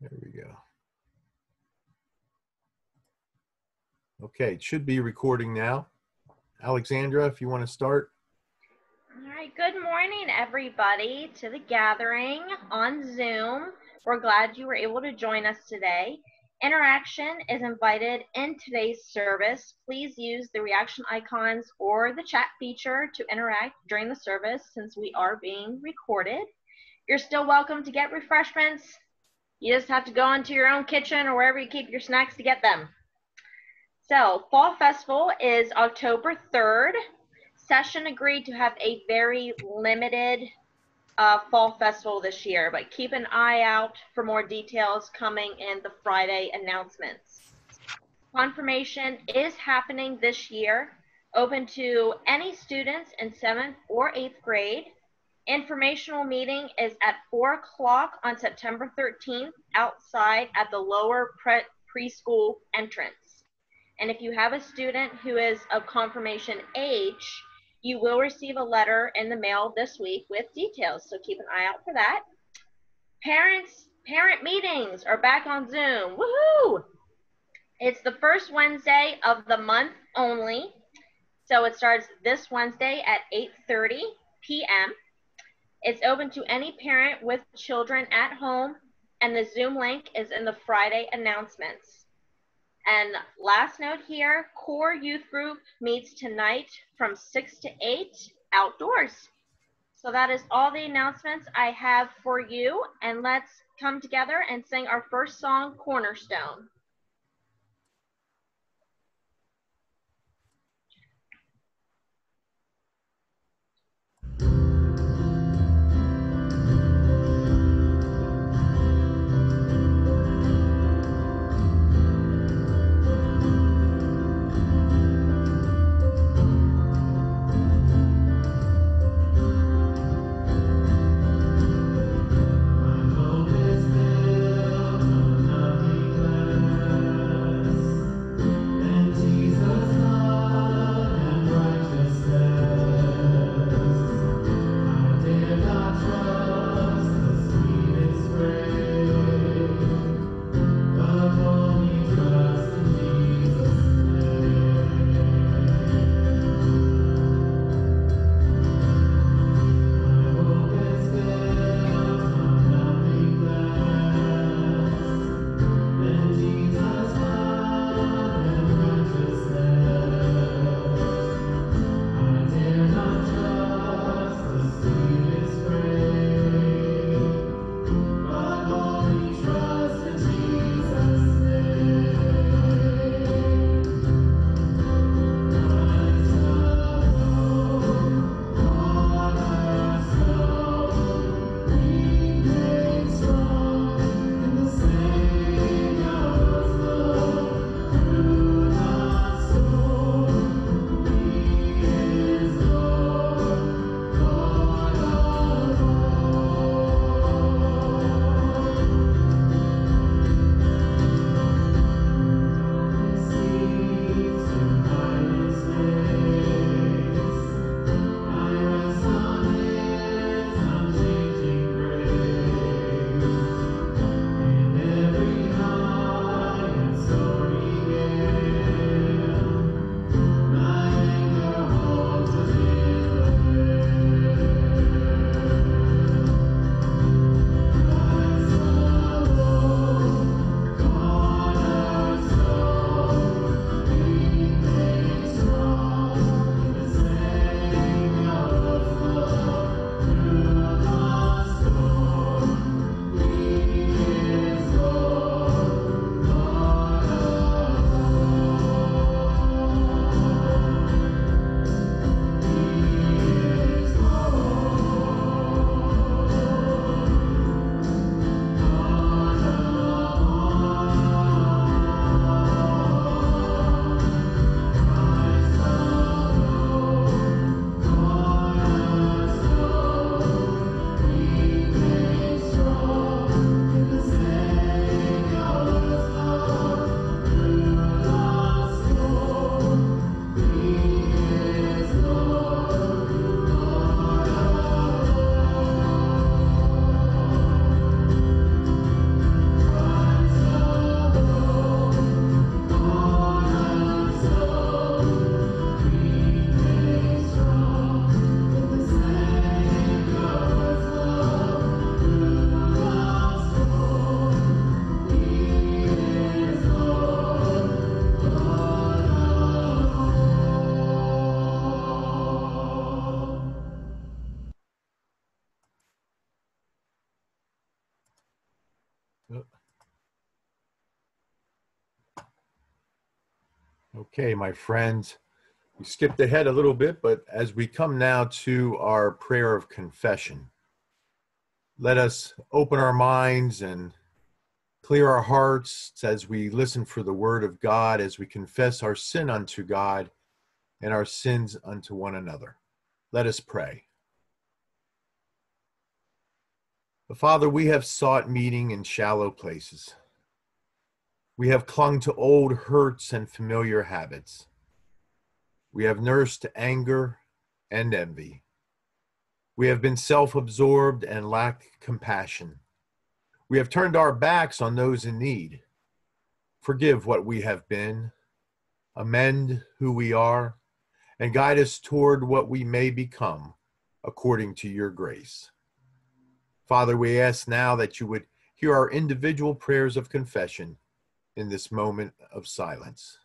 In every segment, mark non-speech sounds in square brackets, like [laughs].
There we go. Okay, it should be recording now. Alexandra, if you want to start. All right, good morning, everybody, to the gathering on Zoom. We're glad you were able to join us today. Interaction is invited in today's service. Please use the reaction icons or the chat feature to interact during the service since we are being recorded. You're still welcome to get refreshments. You just have to go into your own kitchen or wherever you keep your snacks to get them. So, Fall Festival is October 3rd. Session agreed to have a very limited uh, Fall Festival this year, but keep an eye out for more details coming in the Friday announcements. Confirmation is happening this year, open to any students in seventh or eighth grade. Informational meeting is at 4 o'clock on September 13th outside at the lower pre preschool entrance. And if you have a student who is of confirmation age, you will receive a letter in the mail this week with details, so keep an eye out for that. Parents, parent meetings are back on Zoom. Woohoo! It's the first Wednesday of the month only. So it starts this Wednesday at 8:30 p.m. It's open to any parent with children at home, and the Zoom link is in the Friday announcements. And last note here, core youth group meets tonight from 6 to 8 outdoors. So that is all the announcements I have for you. And let's come together and sing our first song, Cornerstone. Okay, my friends, we skipped ahead a little bit, but as we come now to our prayer of confession, let us open our minds and clear our hearts as we listen for the word of God, as we confess our sin unto God and our sins unto one another. Let us pray. The Father, we have sought meeting in shallow places. We have clung to old hurts and familiar habits. We have nursed anger and envy. We have been self absorbed and lacked compassion. We have turned our backs on those in need. Forgive what we have been, amend who we are, and guide us toward what we may become according to your grace. Father, we ask now that you would hear our individual prayers of confession in this moment of silence.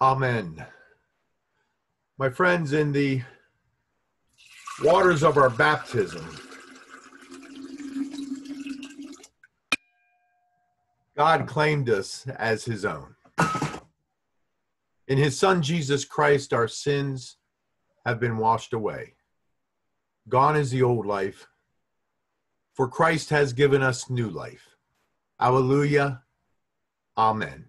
Amen. My friends, in the waters of our baptism, God claimed us as his own. In his son Jesus Christ, our sins have been washed away. Gone is the old life, for Christ has given us new life. Alleluia. Amen.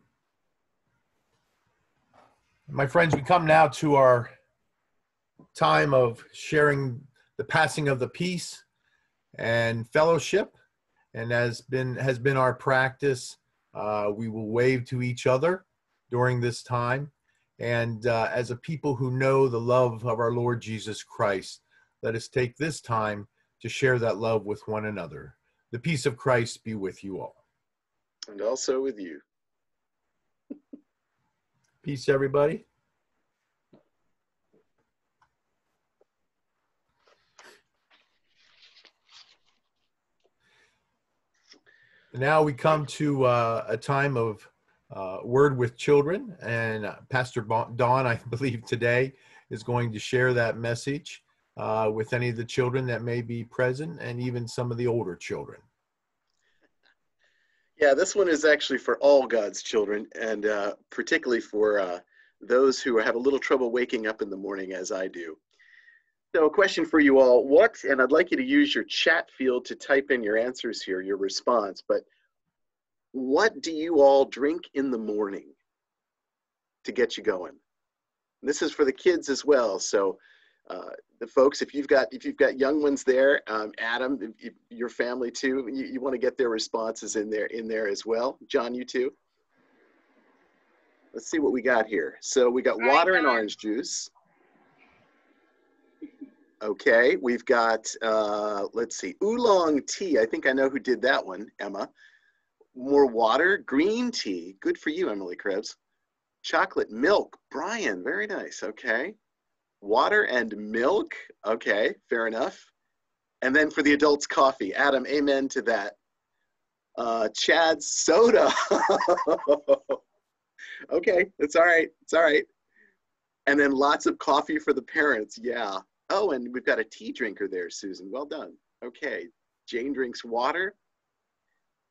My friends, we come now to our time of sharing the passing of the peace and fellowship. And has been has been our practice, uh, we will wave to each other during this time. And uh, as a people who know the love of our Lord Jesus Christ, let us take this time to share that love with one another. The peace of Christ be with you all. And also with you. Peace, everybody. Now we come to uh, a time of uh, word with children, and uh, Pastor Don, I [laughs] believe today, is going to share that message uh, with any of the children that may be present, and even some of the older children. Yeah, this one is actually for all God's children, and uh, particularly for uh, those who have a little trouble waking up in the morning, as I do. So, a question for you all. What, and I'd like you to use your chat field to type in your answers here, your response, but what do you all drink in the morning to get you going? And this is for the kids as well. So, uh, the folks, if you've got if you've got young ones there, um, Adam, if, if your family too, you, you want to get their responses in there in there as well. John, you too. Let's see what we got here. So we got water and orange juice. Okay, we've got, uh, let's see, oolong tea. I think I know who did that one, Emma. More water, green tea. Good for you, Emily Krebs. Chocolate milk, Brian. Very nice. Okay. Water and milk. Okay, fair enough. And then for the adults, coffee. Adam, amen to that. Uh, Chad, soda. [laughs] okay, it's all right. It's all right. And then lots of coffee for the parents. Yeah. Oh, and we've got a tea drinker there, Susan. Well done. Okay. Jane drinks water.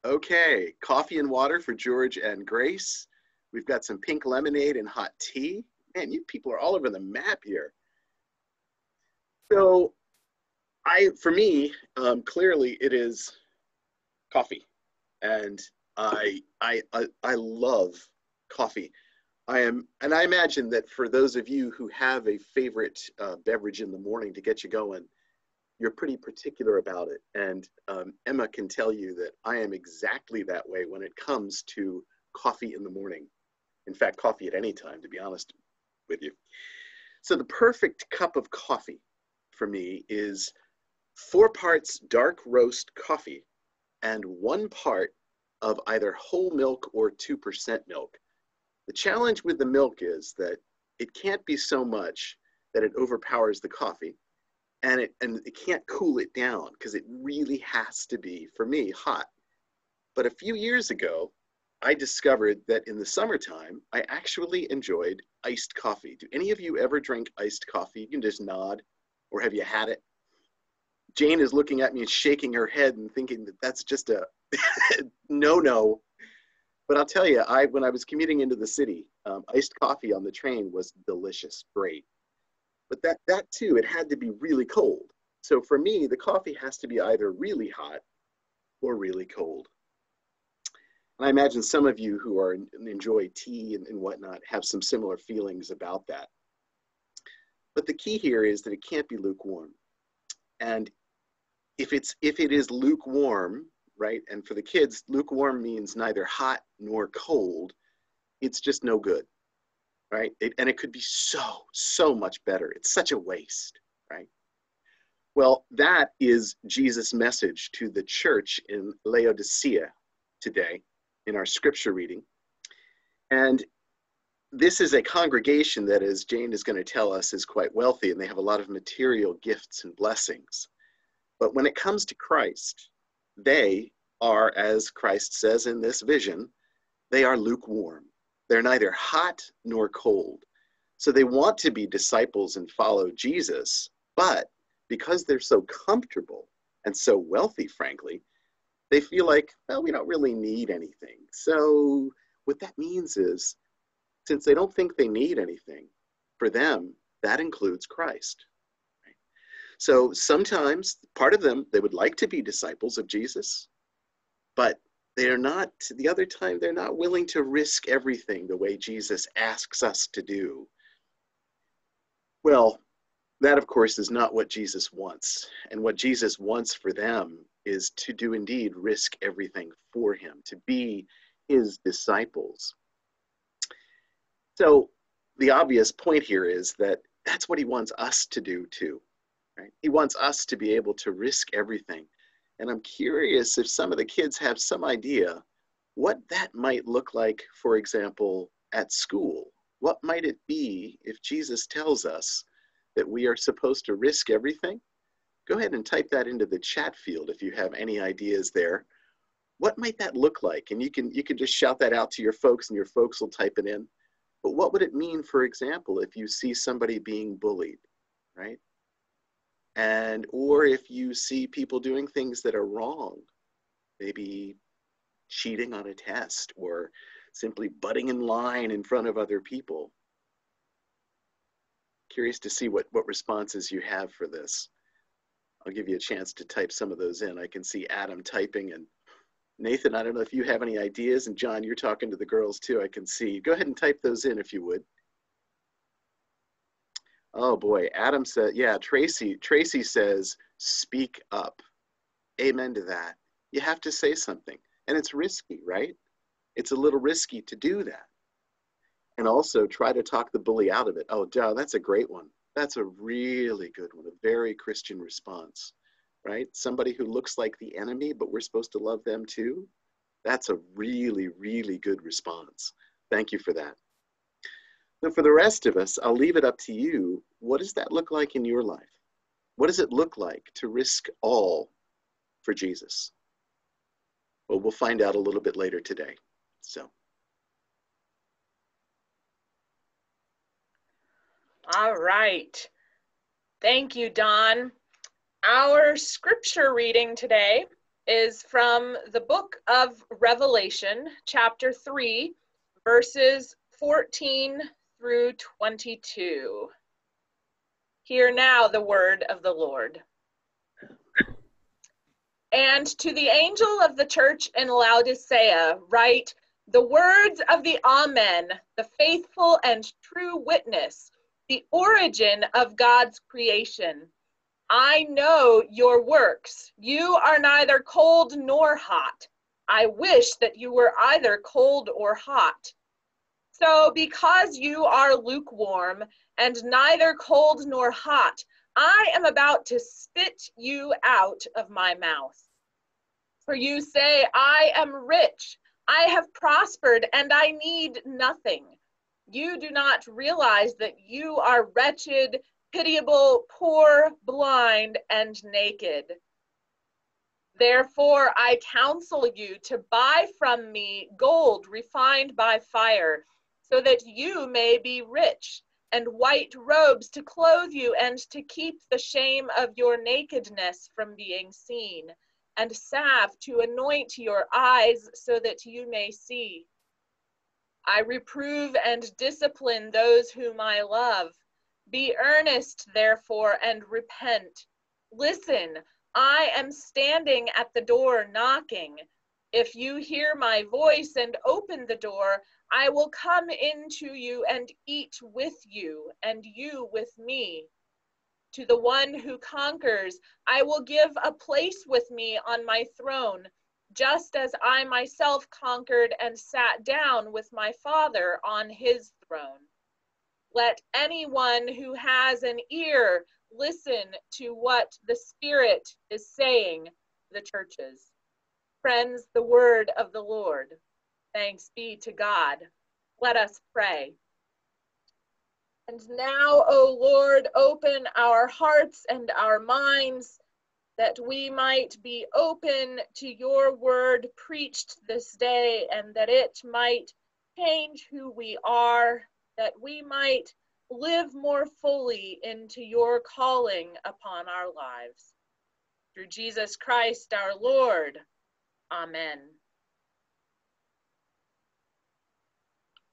Okay. Coffee and water for George and Grace. We've got some pink lemonade and hot tea. Man, you people are all over the map here. So, I, for me, um, clearly it is coffee, and I, I, I, I love coffee. I am, and I imagine that for those of you who have a favorite uh, beverage in the morning to get you going, you're pretty particular about it. And um, Emma can tell you that I am exactly that way when it comes to coffee in the morning. In fact, coffee at any time, to be honest with you. So the perfect cup of coffee for me is four parts dark roast coffee and one part of either whole milk or 2% milk. The challenge with the milk is that it can't be so much that it overpowers the coffee and it and it can't cool it down because it really has to be for me hot. But a few years ago i discovered that in the summertime i actually enjoyed iced coffee. Do any of you ever drink iced coffee? You can just nod. Or have you had it? Jane is looking at me and shaking her head and thinking that that's just a [laughs] no no but i'll tell you i when i was commuting into the city um, iced coffee on the train was delicious great. But that that too it had to be really cold. So for me the coffee has to be either really hot or really cold. And i imagine some of you who are enjoy tea and, and whatnot have some similar feelings about that. But the key here is that it can't be lukewarm. And if it's if it is lukewarm right and for the kids lukewarm means neither hot nor cold it's just no good right? It, and it could be so, so much better. It's such a waste, right? Well, that is Jesus' message to the church in Laodicea today in our scripture reading. And this is a congregation that, as Jane is going to tell us, is quite wealthy and they have a lot of material gifts and blessings. But when it comes to Christ, they are, as Christ says in this vision, they are lukewarm. They're neither hot nor cold. So they want to be disciples and follow Jesus, but because they're so comfortable and so wealthy, frankly, they feel like, well, we don't really need anything. So what that means is, since they don't think they need anything, for them, that includes Christ. So sometimes part of them, they would like to be disciples of Jesus, but they're not the other time they're not willing to risk everything the way jesus asks us to do. Well that of course is not what jesus wants. And what jesus wants for them is to do indeed risk everything for him to be his disciples. So the obvious point here is that that's what he wants us to do too right he wants us to be able to risk everything and I'm curious if some of the kids have some idea what that might look like, for example, at school. What might it be if Jesus tells us that we are supposed to risk everything? Go ahead and type that into the chat field if you have any ideas there. What might that look like? And you can you can just shout that out to your folks and your folks will type it in. But what would it mean, for example, if you see somebody being bullied, right? And or if you see people doing things that are wrong maybe cheating on a test or simply butting in line in front of other people. Curious to see what what responses you have for this. I'll give you a chance to type some of those in. I can see adam typing and nathan i don't know if you have any ideas. And john you're talking to the girls too i can see. Go ahead and type those in if you would Oh boy, Adam said, yeah, Tracy, Tracy says, speak up. Amen to that. You have to say something. And it's risky, right? It's a little risky to do that. And also try to talk the bully out of it. Oh, duh, that's a great one. That's a really good one, a very Christian response, right? Somebody who looks like the enemy, but we're supposed to love them too. That's a really, really good response. Thank you for that. So for the rest of us, I'll leave it up to you. What does that look like in your life? What does it look like to risk all for Jesus? Well, we'll find out a little bit later today. So. All right. Thank you, Don. Our scripture reading today is from the book of Revelation, chapter 3, verses 14 through 22. Hear now the word of the Lord. And to the angel of the church in Laodicea, write the words of the Amen, the faithful and true witness, the origin of God's creation. I know your works. You are neither cold nor hot. I wish that you were either cold or hot. So, because you are lukewarm and neither cold nor hot, I am about to spit you out of my mouth. For you say, I am rich, I have prospered, and I need nothing, You do not realize that you are wretched, pitiable, poor, blind, and naked. Therefore, I counsel you to buy from me gold refined by fire, so that you may be rich, and white robes to clothe you, and to keep the shame of your nakedness from being seen, and salve to anoint your eyes, so that you may see. I reprove and discipline those whom I love. Be earnest, therefore, and repent. Listen, I am standing at the door knocking. If you hear my voice and open the door, I will come into you and eat with you, and you with me. To the one who conquers, I will give a place with me on my throne, just as I myself conquered and sat down with my Father on his throne. Let anyone who has an ear listen to what the Spirit is saying the churches. Friends, the word of the Lord. Thanks be to God. Let us pray. And now, O Lord, open our hearts and our minds that we might be open to your word preached this day and that it might change who we are, that we might live more fully into your calling upon our lives. Through Jesus Christ our Lord. Amen.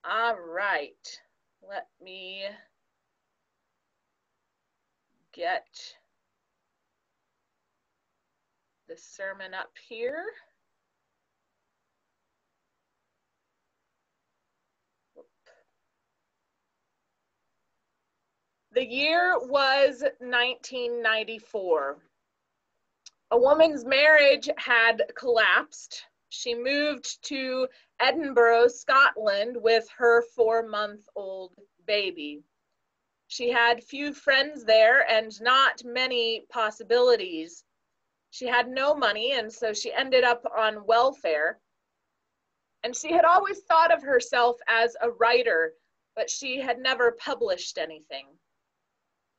All right, let me get the sermon up here. The year was 1994. A woman's marriage had collapsed. She moved to Edinburgh, Scotland with her four month old baby. She had few friends there and not many possibilities. She had no money, and so she ended up on welfare. And she had always thought of herself as a writer, but she had never published anything.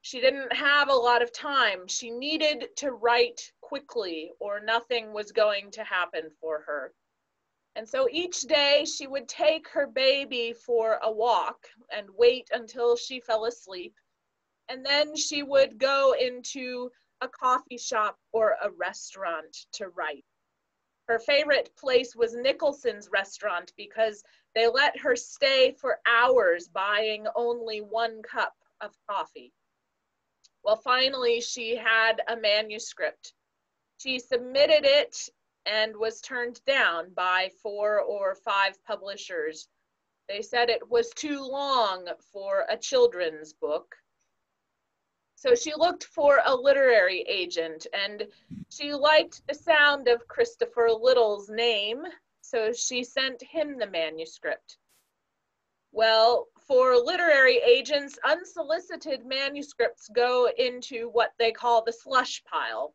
She didn't have a lot of time. She needed to write quickly, or nothing was going to happen for her. And so each day she would take her baby for a walk and wait until she fell asleep. And then she would go into a coffee shop or a restaurant to write. Her favorite place was Nicolson's restaurant because they let her stay for hours buying only one cup of coffee. Well, finally, she had a manuscript. She submitted it and was turned down by four or five publishers. They said it was too long for a children's book. So she looked for a literary agent and she liked the sound of Christopher Little's name, so she sent him the manuscript. Well, for literary agents, unsolicited manuscripts go into what they call the slush pile.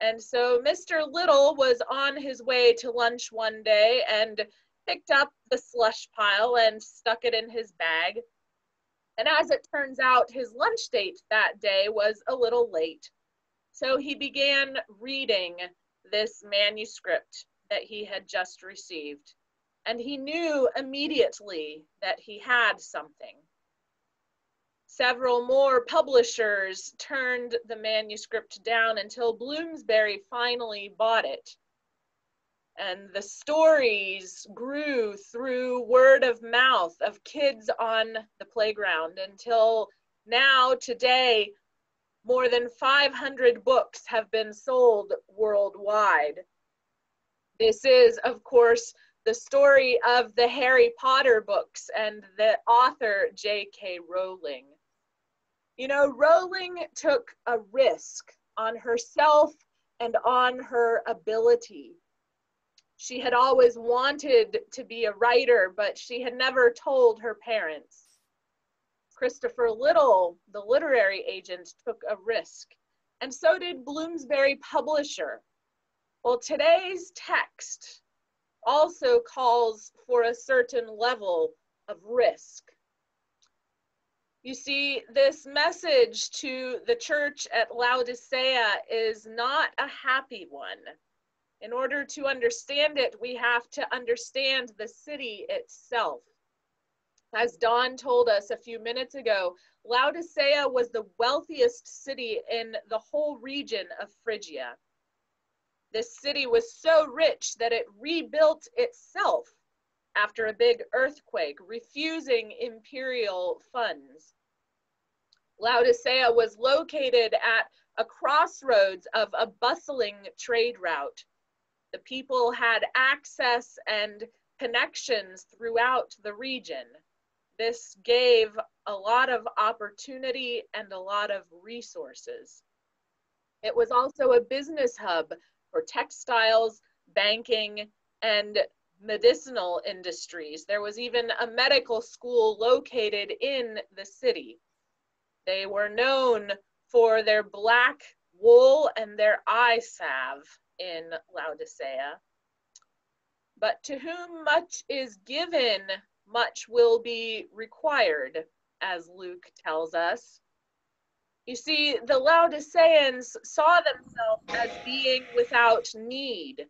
And so Mr. Little was on his way to lunch one day and picked up the slush pile and stuck it in his bag. And as it turns out, his lunch date that day was a little late. So he began reading this manuscript that he had just received and he knew immediately that he had something. Several more publishers turned the manuscript down until Bloomsbury finally bought it. And the stories grew through word of mouth of kids on the playground until now, today, more than 500 books have been sold worldwide. This is, of course, the story of the Harry Potter books and the author J.K. Rowling. You know, Rowling took a risk on herself and on her ability. She had always wanted to be a writer, but she had never told her parents. Christopher Little, the literary agent, took a risk, and so did Bloomsbury Publisher. Well, today's text also calls for a certain level of risk. You see, this message to the church at Laodicea is not a happy one. In order to understand it, we have to understand the city itself. As Don told us a few minutes ago, Laodicea was the wealthiest city in the whole region of Phrygia. This city was so rich that it rebuilt itself after a big earthquake, refusing imperial funds. Laodicea was located at a crossroads of a bustling trade route. The people had access and connections throughout the region. This gave a lot of opportunity and a lot of resources. It was also a business hub for textiles, banking, and medicinal industries. There was even a medical school located in the city. They were known for their black wool and their eye salve in Laodicea. But to whom much is given, much will be required, as Luke tells us. You see, the Laodiceans saw themselves as being without need,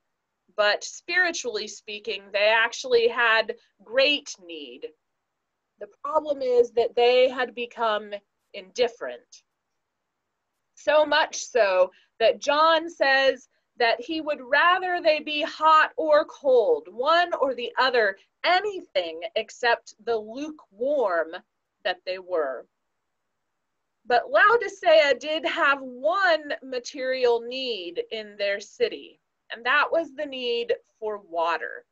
but spiritually speaking, they actually had great need. The problem is that they had become indifferent. So much so that John says that he would rather they be hot or cold, one or the other, anything except the lukewarm that they were. But Laodicea did have one material need in their city, and that was the need for water.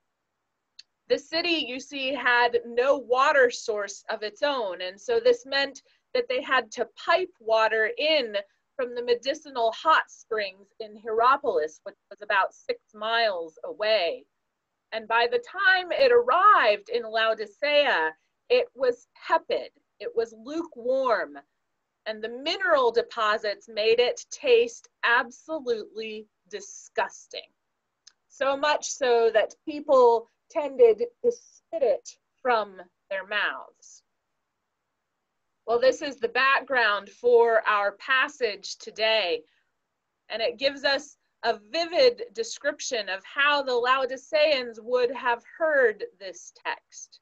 The city, you see, had no water source of its own, and so this meant that they had to pipe water in from the medicinal hot springs in Hierapolis, which was about six miles away. And by the time it arrived in Laodicea, it was tepid, it was lukewarm, and the mineral deposits made it taste absolutely disgusting. So much so that people tended to spit it from their mouths. Well, this is the background for our passage today, and it gives us a vivid description of how the Laodiceans would have heard this text.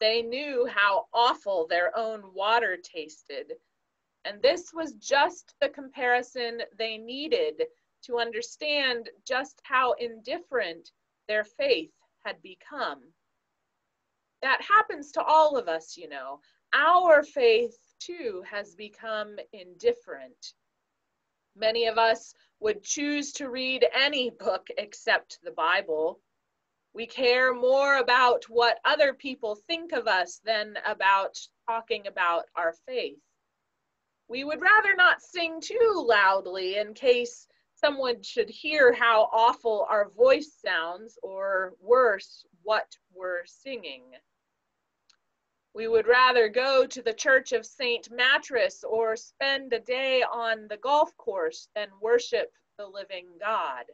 They knew how awful their own water tasted, and this was just the comparison they needed to understand just how indifferent their faith had become. That happens to all of us, you know our faith too has become indifferent. Many of us would choose to read any book except the Bible. We care more about what other people think of us than about talking about our faith. We would rather not sing too loudly in case someone should hear how awful our voice sounds, or worse, what we're singing. We would rather go to the Church of St. Mattress or spend a day on the golf course than worship the living God.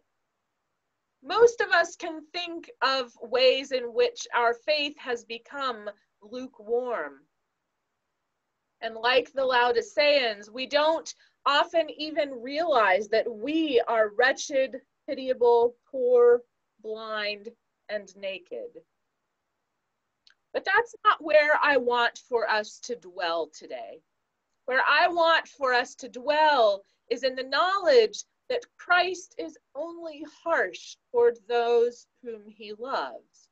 Most of us can think of ways in which our faith has become lukewarm. And like the Laodiceans, we don't often even realize that we are wretched, pitiable, poor, blind, and naked. But that's not where I want for us to dwell today. Where I want for us to dwell is in the knowledge that Christ is only harsh toward those whom he loves.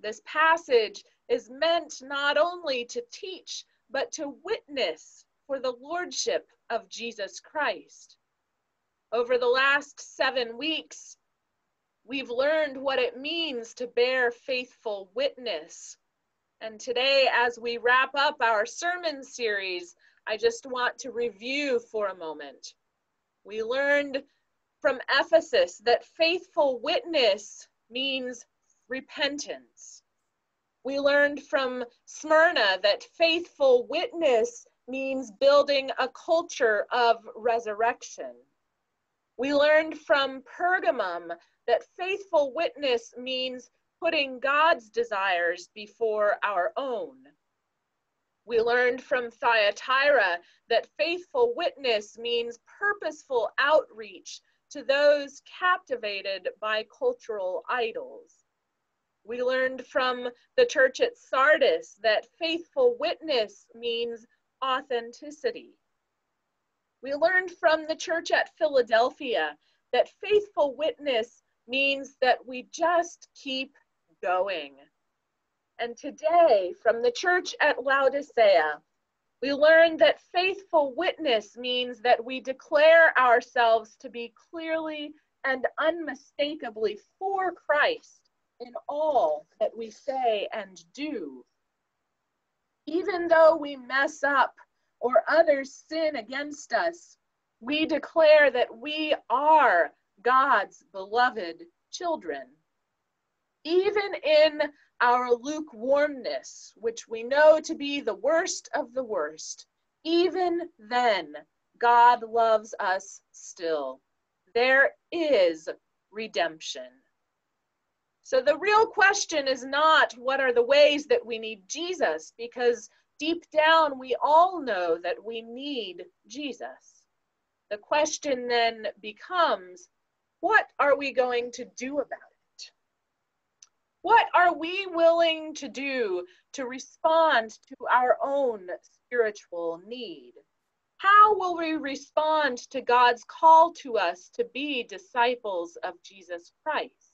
This passage is meant not only to teach, but to witness for the lordship of Jesus Christ. Over the last seven weeks, we've learned what it means to bear faithful witness and today, as we wrap up our sermon series, I just want to review for a moment. We learned from Ephesus that faithful witness means repentance. We learned from Smyrna that faithful witness means building a culture of resurrection. We learned from Pergamum that faithful witness means putting God's desires before our own. We learned from Thyatira that faithful witness means purposeful outreach to those captivated by cultural idols. We learned from the church at Sardis that faithful witness means authenticity. We learned from the church at Philadelphia that faithful witness means that we just keep going. And today, from the church at Laodicea, we learn that faithful witness means that we declare ourselves to be clearly and unmistakably for Christ in all that we say and do. Even though we mess up or others sin against us, we declare that we are God's beloved children. Even in our lukewarmness, which we know to be the worst of the worst, even then, God loves us still. There is redemption. So the real question is not what are the ways that we need Jesus, because deep down we all know that we need Jesus. The question then becomes what are we going to do about it? What are we willing to do to respond to our own spiritual need? How will we respond to God's call to us to be disciples of Jesus Christ?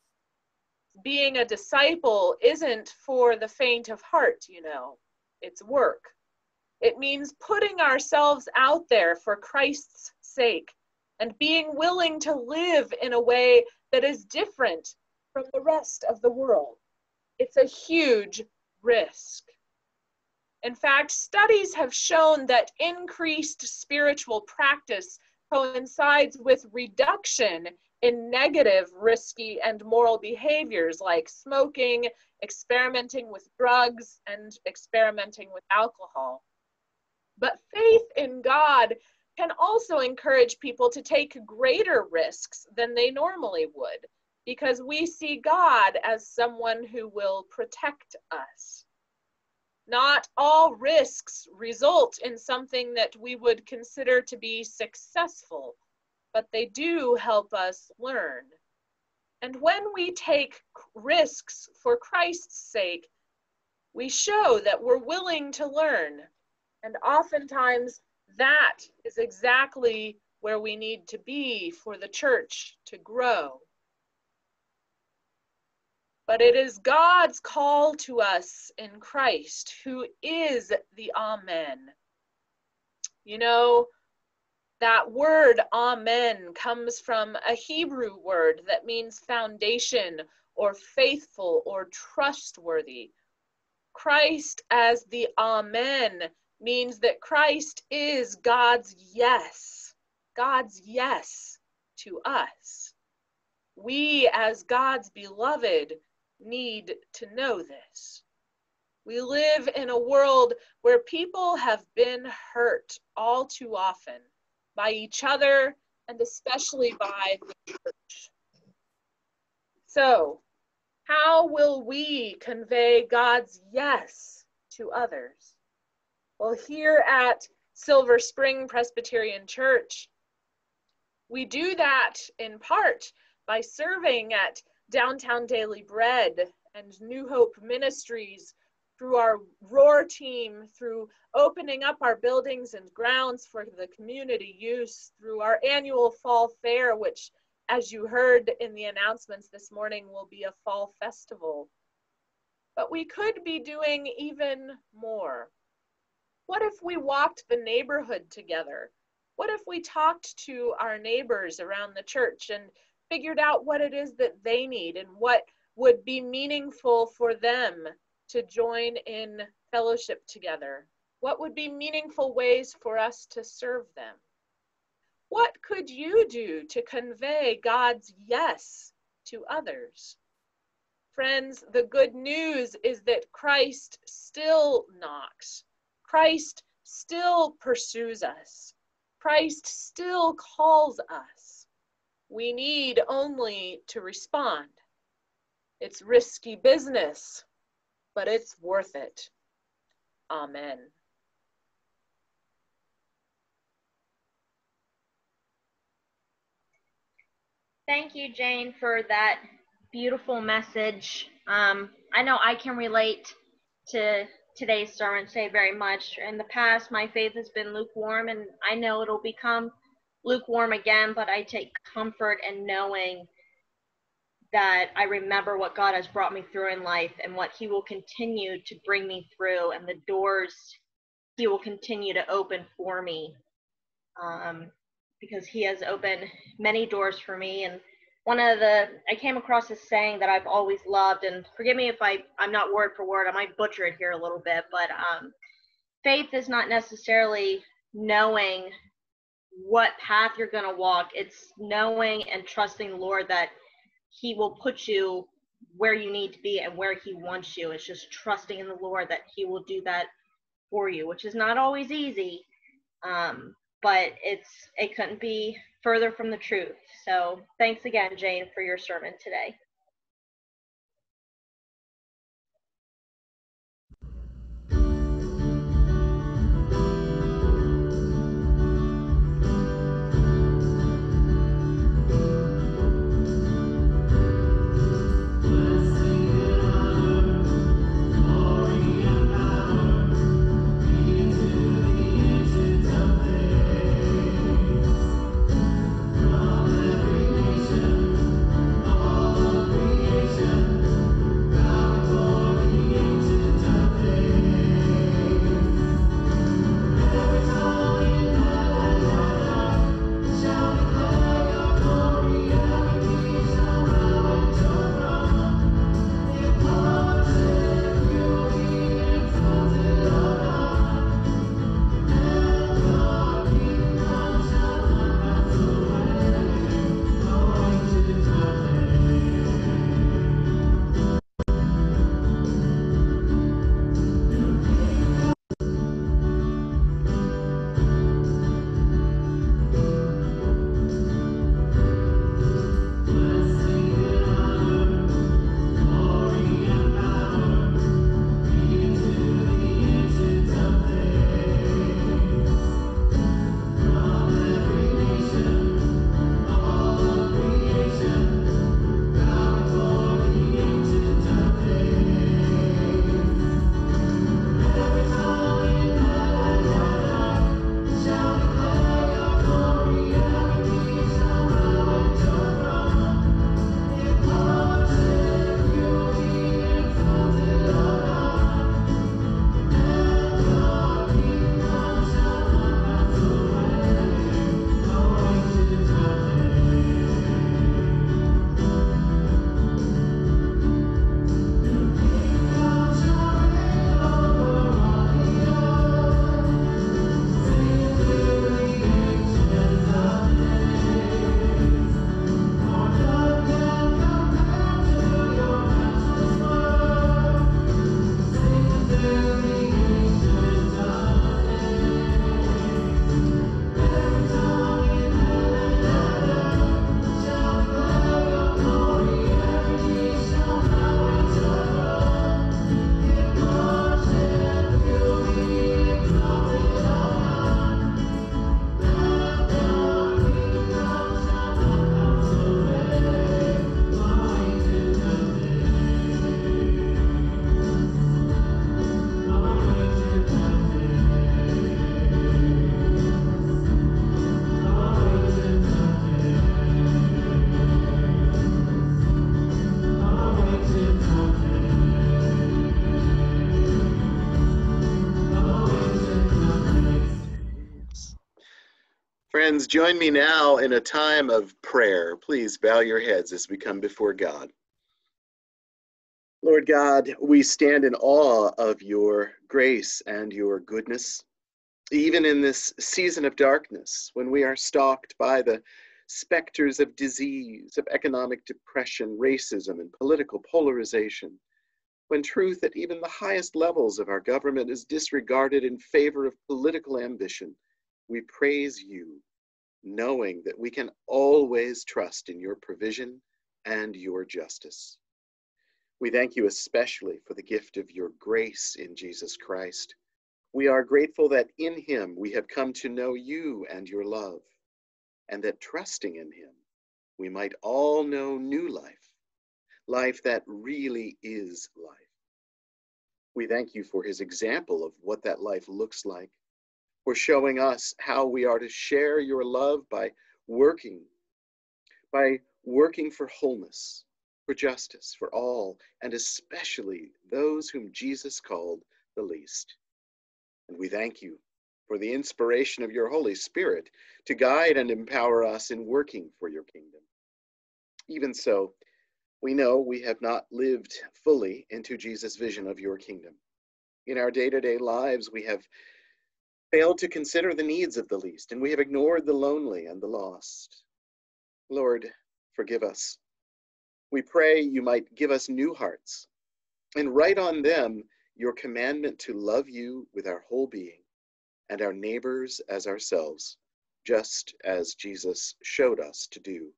Being a disciple isn't for the faint of heart, you know, it's work. It means putting ourselves out there for Christ's sake and being willing to live in a way that is different from the rest of the world. It's a huge risk. In fact, studies have shown that increased spiritual practice coincides with reduction in negative, risky, and moral behaviors like smoking, experimenting with drugs, and experimenting with alcohol. But faith in God can also encourage people to take greater risks than they normally would because we see God as someone who will protect us. Not all risks result in something that we would consider to be successful, but they do help us learn. And when we take risks for Christ's sake, we show that we're willing to learn. And oftentimes, that is exactly where we need to be for the church to grow. But it is God's call to us in Christ, who is the Amen. You know, that word Amen comes from a Hebrew word that means foundation or faithful or trustworthy. Christ as the Amen means that Christ is God's yes, God's yes to us. We, as God's beloved, need to know this. We live in a world where people have been hurt all too often by each other and especially by the church. So, how will we convey God's yes to others? Well, here at Silver Spring Presbyterian Church, we do that in part by serving at Downtown Daily Bread and New Hope Ministries, through our ROAR team, through opening up our buildings and grounds for the community use, through our annual fall fair, which, as you heard in the announcements this morning, will be a fall festival. But we could be doing even more. What if we walked the neighborhood together? What if we talked to our neighbors around the church and figured out what it is that they need and what would be meaningful for them to join in fellowship together? What would be meaningful ways for us to serve them? What could you do to convey God's yes to others? Friends, the good news is that Christ still knocks. Christ still pursues us. Christ still calls us. We need only to respond. It's risky business, but it's worth it. Amen. Thank you, Jane, for that beautiful message. Um, I know I can relate to today's sermon today very much. In the past, my faith has been lukewarm, and I know it'll become lukewarm again, but I take comfort in knowing that I remember what God has brought me through in life and what He will continue to bring me through and the doors He will continue to open for me. Um, because He has opened many doors for me. And one of the, I came across this saying that I've always loved, and forgive me if I, I'm not word for word, I might butcher it here a little bit, but um, faith is not necessarily knowing what path you're going to walk, it's knowing and trusting the Lord that he will put you where you need to be and where he wants you. It's just trusting in the Lord that he will do that for you, which is not always easy. Um, but it's it couldn't be further from the truth. So thanks again, Jane, for your sermon today. Join me now in a time of prayer. Please bow your heads as we come before God. Lord God, we stand in awe of your grace and your goodness. Even in this season of darkness, when we are stalked by the specters of disease, of economic depression, racism, and political polarization, when truth at even the highest levels of our government is disregarded in favor of political ambition, we praise you, knowing that we can always trust in your provision and your justice. We thank you especially for the gift of your grace in Jesus Christ. We are grateful that in him we have come to know you and your love, and that trusting in him, we might all know new life, life that really is life. We thank you for his example of what that life looks like, for showing us how we are to share your love by working, by working for wholeness, for justice, for all, and especially those whom Jesus called the least. And we thank you for the inspiration of your Holy Spirit to guide and empower us in working for your kingdom. Even so, we know we have not lived fully into Jesus' vision of your kingdom. In our day to day lives, we have failed to consider the needs of the least, and we have ignored the lonely and the lost. Lord, forgive us. We pray you might give us new hearts and write on them your commandment to love you with our whole being and our neighbors as ourselves, just as Jesus showed us to do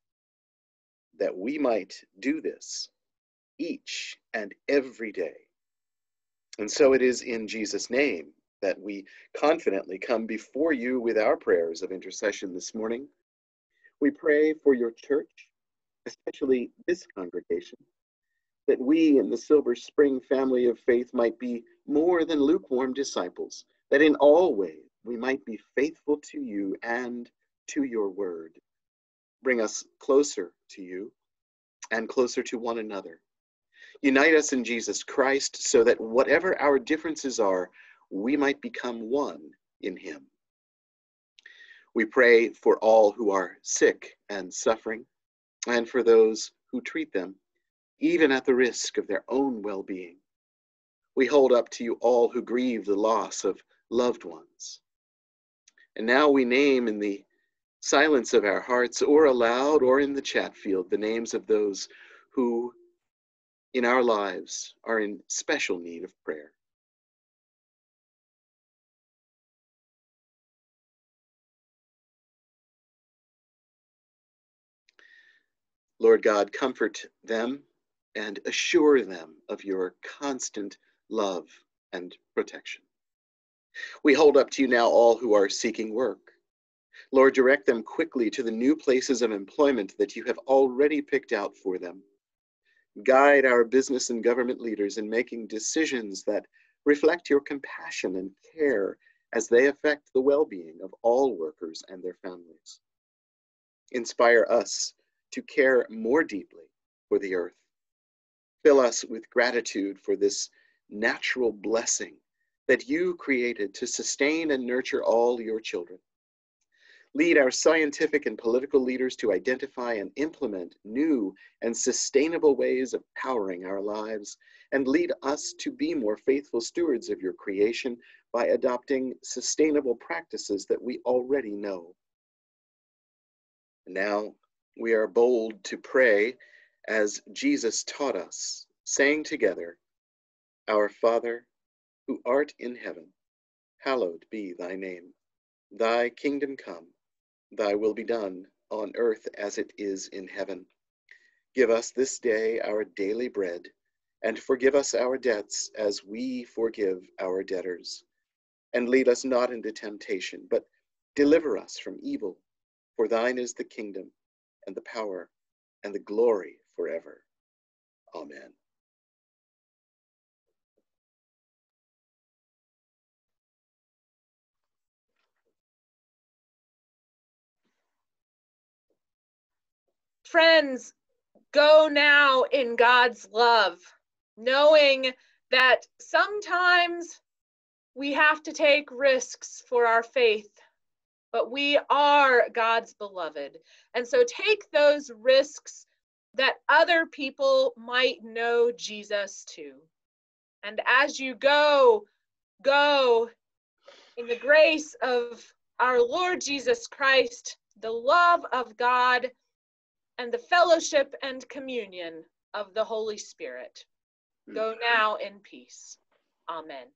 that we might do this each and every day. And so it is in Jesus' name that we confidently come before you with our prayers of intercession this morning. We pray for your church, especially this congregation, that we in the Silver Spring family of faith might be more than lukewarm disciples, that in all ways we might be faithful to you and to your word bring us closer to you and closer to one another. Unite us in Jesus Christ so that whatever our differences are, we might become one in him. We pray for all who are sick and suffering, and for those who treat them, even at the risk of their own well being. We hold up to you all who grieve the loss of loved ones. And now we name in the silence of our hearts, or aloud, or in the chat field, the names of those who in our lives are in special need of prayer. Lord God, comfort them and assure them of your constant love and protection. We hold up to you now all who are seeking work Lord, direct them quickly to the new places of employment that you have already picked out for them. Guide our business and government leaders in making decisions that reflect your compassion and care as they affect the well being of all workers and their families. Inspire us to care more deeply for the earth. Fill us with gratitude for this natural blessing that you created to sustain and nurture all your children. Lead our scientific and political leaders to identify and implement new and sustainable ways of powering our lives, and lead us to be more faithful stewards of your creation by adopting sustainable practices that we already know. Now we are bold to pray as Jesus taught us, saying together, Our Father, who art in heaven, hallowed be thy name. Thy kingdom come Thy will be done on earth as it is in heaven. Give us this day our daily bread, and forgive us our debts as we forgive our debtors. And lead us not into temptation, but deliver us from evil. For thine is the kingdom, and the power, and the glory forever. Amen. Friends, go now in God's love, knowing that sometimes we have to take risks for our faith, but we are God's beloved. And so take those risks that other people might know Jesus too. And as you go, go in the grace of our Lord Jesus Christ, the love of God and the fellowship and communion of the Holy Spirit. Hmm. Go now in peace. Amen.